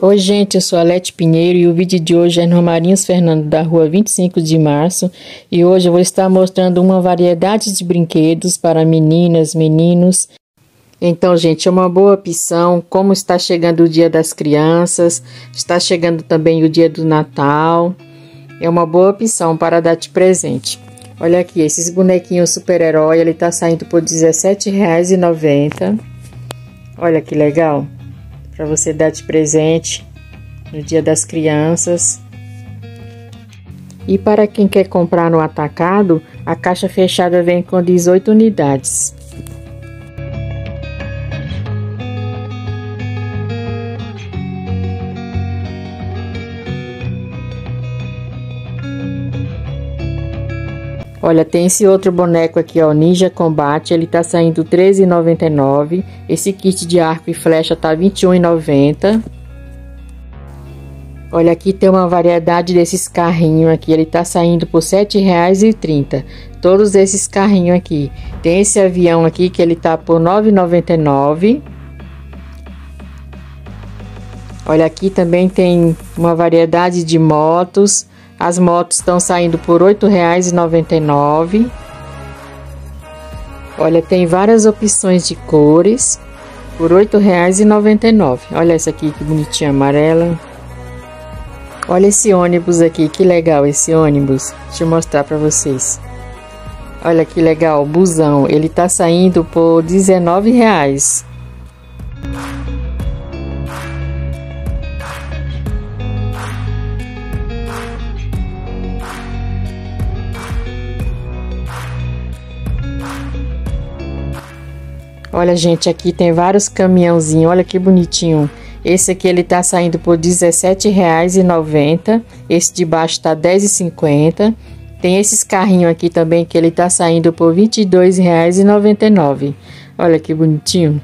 Oi, gente, eu sou a Lete Pinheiro e o vídeo de hoje é no Marinhos Fernando, da rua 25 de março. E hoje eu vou estar mostrando uma variedade de brinquedos para meninas, meninos. Então, gente, é uma boa opção. Como está chegando o Dia das Crianças, está chegando também o Dia do Natal. É uma boa opção para dar de presente. Olha aqui, esses bonequinhos super-herói, ele está saindo por R$17,90. Olha que legal para você dar de presente no Dia das Crianças. E para quem quer comprar no atacado, a caixa fechada vem com 18 unidades. Olha, tem esse outro boneco aqui, ó, Ninja Combate, ele tá saindo R$13,99. Esse kit de arco e flecha tá R$21,90. Olha, aqui tem uma variedade desses carrinhos aqui, ele tá saindo por R$7,30. Todos esses carrinhos aqui. Tem esse avião aqui que ele tá por R$9,99. Olha, aqui também tem uma variedade de motos. As motos estão saindo por R$ 8,99. Olha, tem várias opções de cores por R$ 8,99. Olha essa aqui que bonitinha amarela. Olha esse ônibus aqui, que legal esse ônibus. Deixa eu mostrar para vocês. Olha que legal, busão. Ele tá saindo por R$19,00. Olha, gente, aqui tem vários caminhãozinhos. Olha que bonitinho. Esse aqui ele tá saindo por R$17,90. Esse de baixo tá R$10,50. Tem esses carrinhos aqui também que ele tá saindo por R$22,99. Olha que bonitinho.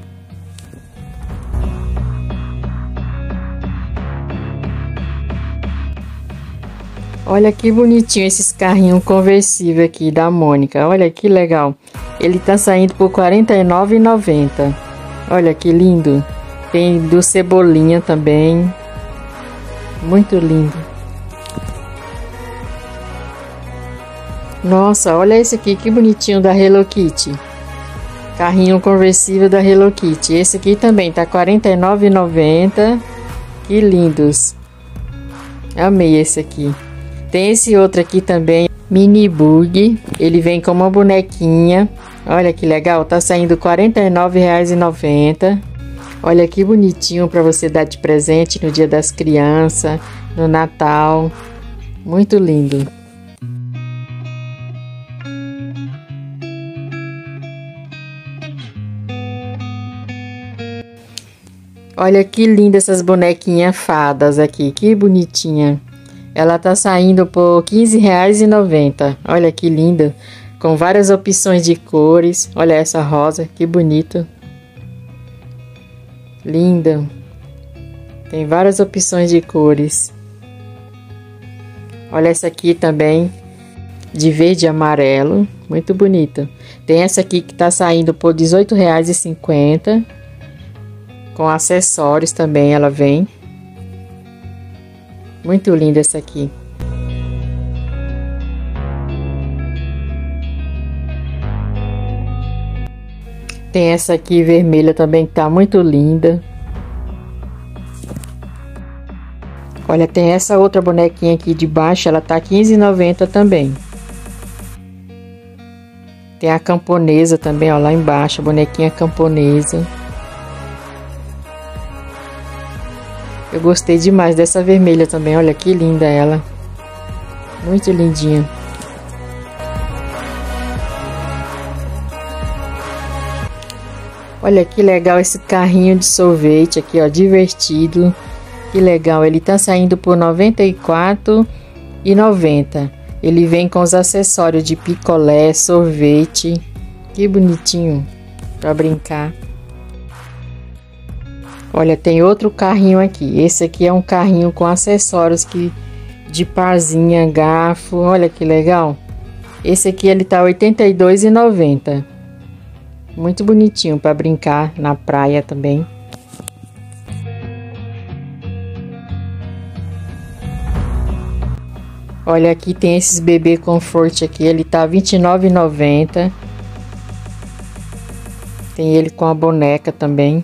Olha que bonitinho esses carrinhos conversíveis aqui da Mônica. Olha que legal. Ele tá saindo por R$ 49,90. Olha que lindo. Tem do Cebolinha também. Muito lindo. Nossa, olha esse aqui, que bonitinho da Hello Kitty. Carrinho conversível da Hello Kitty. Esse aqui também tá R$ 49,90. Que lindos. Amei esse aqui. Tem esse outro aqui também, Mini Bug. Ele vem com uma bonequinha. Olha que legal, tá saindo R$ 49,90. Olha que bonitinho para você dar de presente no Dia das Crianças, no Natal. Muito lindo. Olha que linda essas bonequinhas fadas aqui, que bonitinha. Ela tá saindo por R$ 15,90. Olha que linda, com várias opções de cores. Olha essa rosa, que bonito. Linda. Tem várias opções de cores. Olha essa aqui também, de verde e amarelo, muito bonita. Tem essa aqui que tá saindo por R$ 18,50. Com acessórios também ela vem. Muito linda essa aqui. Tem essa aqui vermelha também que tá muito linda. Olha, tem essa outra bonequinha aqui de baixo, ela tá R$15,90 também. Tem a camponesa também, ó, lá embaixo, a bonequinha camponesa. Eu gostei demais dessa vermelha também. Olha que linda ela. Muito lindinha. Olha que legal esse carrinho de sorvete aqui, ó, divertido. Que legal, ele tá saindo por R$ 94,90. Ele vem com os acessórios de picolé, sorvete. Que bonitinho para brincar. Olha, tem outro carrinho aqui. Esse aqui é um carrinho com acessórios que de parzinha, garfo. Olha que legal. Esse aqui ele tá R$ 82,90. Muito bonitinho para brincar na praia também. Olha, aqui tem esses bebê Comfort aqui, ele tá R$ 29,90. Tem ele com a boneca também.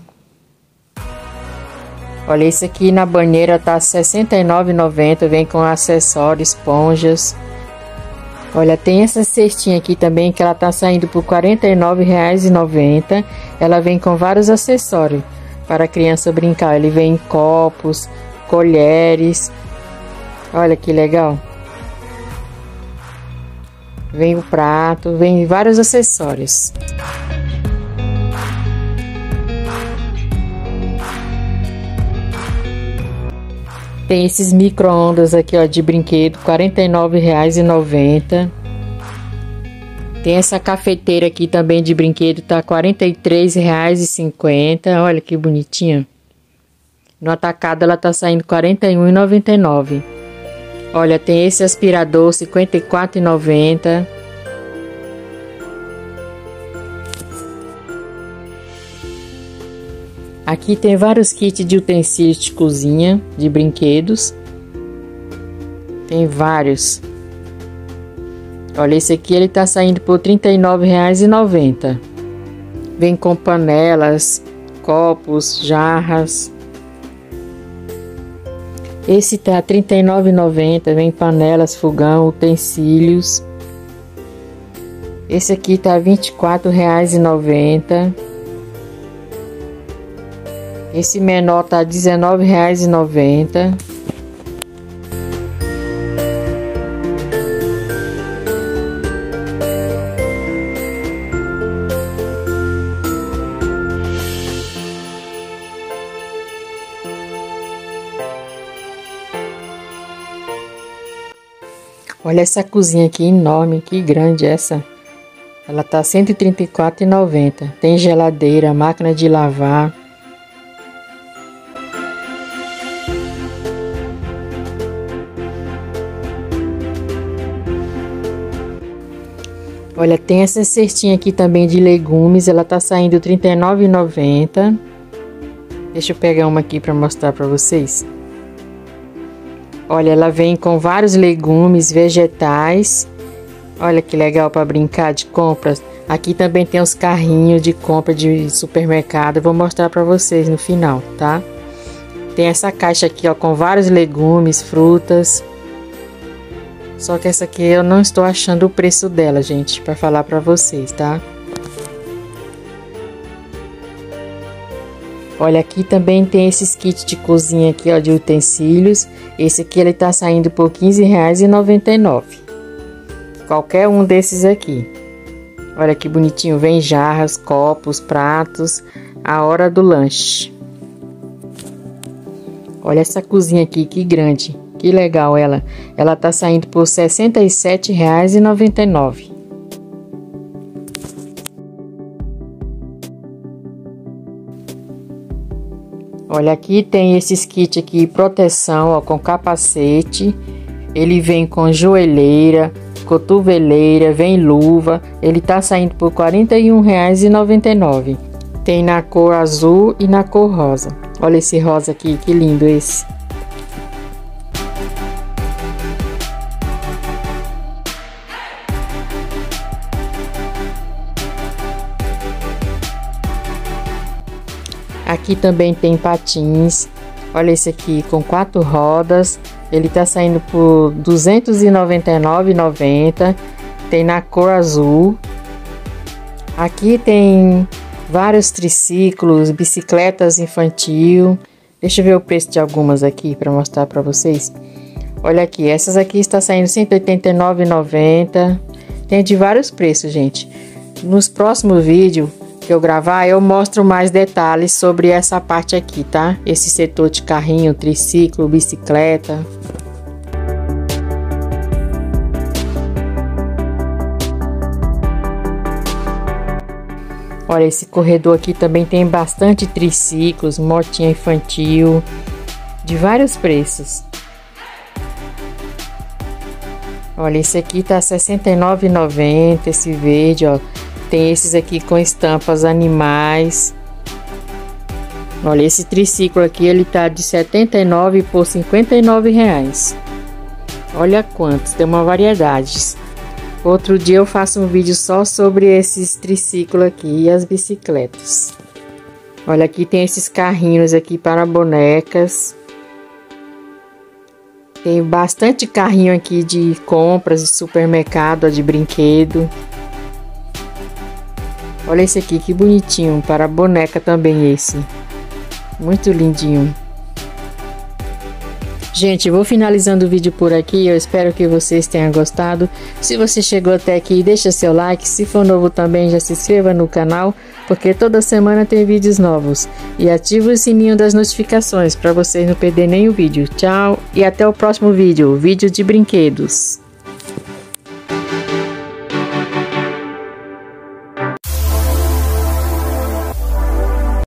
Olha, esse aqui na banheira tá R$69,90, vem com acessórios, esponjas. Olha, tem essa cestinha aqui também que ela tá saindo por R$ 49,90. Ela vem com vários acessórios para a criança brincar. Ele vem copos, colheres. Olha que legal. Vem o prato, vem vários acessórios. Tem esses micro-ondas aqui, ó, de brinquedo, R$ 49,90. Tem essa cafeteira aqui também de brinquedo, tá R$ 43,50. Olha que bonitinha. No atacado ela tá saindo R$ 41,99. Olha, tem esse aspirador R$ 54,90. Aqui tem vários kits de utensílios de cozinha, de brinquedos. Tem vários. Olha, esse aqui ele tá saindo por R$ 39,90. Vem com panelas, copos, jarras. Esse tá R$ 39,90, vem panelas, fogão, utensílios. Esse aqui tá R$ 24,90. Esse menor tá R$19,90. Olha essa cozinha aqui enorme, que grande essa. Ela tá R$ 134,90. Tem geladeira, máquina de lavar. Olha, tem essa cestinha aqui também de legumes, ela tá saindo R$ 39,90. Deixa eu pegar uma aqui para mostrar para vocês. Olha, ela vem com vários legumes, vegetais. Olha que legal para brincar de compras. Aqui também tem os carrinhos de compra de supermercado. Vou mostrar para vocês no final, tá? Tem essa caixa aqui, ó, com vários legumes, frutas. Só que essa aqui eu não estou achando o preço dela, gente, para falar para vocês, tá? Olha, aqui também tem esses kits de cozinha aqui, ó, de utensílios. Esse aqui ele tá saindo por R$15,99. Qualquer um desses aqui. Olha que bonitinho, vem jarras, copos, pratos, a hora do lanche. Olha essa cozinha aqui, que grande. Que legal ela. Ela tá saindo por R$ 67,99. Olha aqui tem esses kits aqui proteção, ó, com capacete. Ele vem com joelheira, cotoveleira, vem luva. Ele tá saindo por R$ 41,99. Tem na cor azul e na cor rosa. Olha esse rosa aqui, que lindo esse. Aqui também tem patins. Olha esse aqui com quatro rodas. Ele tá saindo por R$ 299,90. Tem na cor azul. Aqui tem vários triciclos, bicicletas infantil. Deixa eu ver o preço de algumas aqui para mostrar para vocês. Olha aqui, essas aqui está saindo R$ 189,90. Tem de vários preços, gente. Nos próximos vídeos que eu gravar, eu mostro mais detalhes sobre essa parte aqui, tá? Esse setor de carrinho, triciclo, bicicleta. Olha, esse corredor aqui também tem bastante triciclos, motinha infantil, de vários preços. Olha, esse aqui tá R$ 69,90, esse verde, ó. Tem esses aqui com estampas animais. Olha, esse triciclo aqui, ele tá de 79 por 59 reais. Olha quantos, tem uma variedade. Outro dia eu faço um vídeo só sobre esses triciclos aqui e as bicicletas. Olha aqui tem esses carrinhos aqui para bonecas. Tem bastante carrinho aqui de compras de supermercado, de brinquedo. Olha esse aqui, que bonitinho, para boneca também esse. Muito lindinho. Gente, vou finalizando o vídeo por aqui. Eu espero que vocês tenham gostado. Se você chegou até aqui, deixa seu like. Se for novo também, já se inscreva no canal, porque toda semana tem vídeos novos. E ative o sininho das notificações para vocês não perderem nenhum vídeo. Tchau e até o próximo vídeo, vídeo de brinquedos.